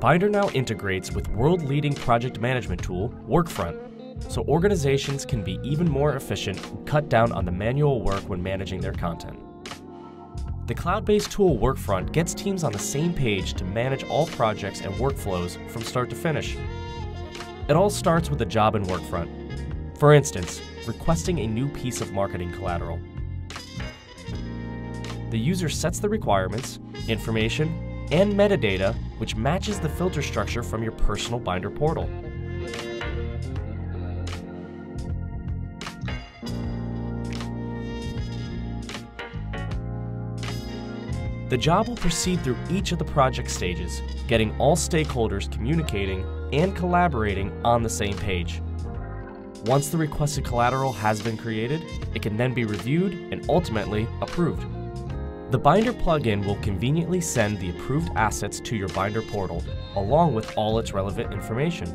Bynder now integrates with world-leading project management tool, Workfront, so organizations can be even more efficient and cut down on the manual work when managing their content. The cloud-based tool Workfront gets teams on the same page to manage all projects and workflows from start to finish. It all starts with a job in Workfront. For instance, requesting a new piece of marketing collateral. The user sets the requirements, information, and metadata which matches the filter structure from your personal Bynder portal. The job will proceed through each of the project stages, getting all stakeholders communicating and collaborating on the same page. Once the requested collateral has been created, it can then be reviewed and ultimately approved. The Bynder plugin will conveniently send the approved assets to your Bynder portal, along with all its relevant information.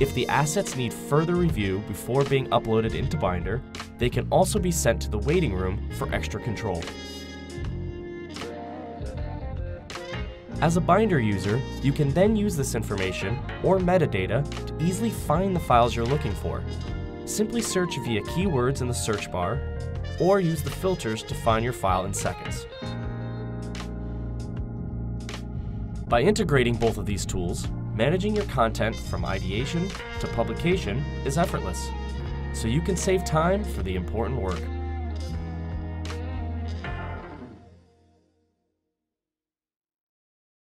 If the assets need further review before being uploaded into Bynder, they can also be sent to the waiting room for extra control. As a Bynder user, you can then use this information or metadata to easily find the files you're looking for. Simply search via keywords in the search bar, or use the filters to find your file in seconds. By integrating both of these tools, managing your content from ideation to publication is effortless, so you can save time for the important work.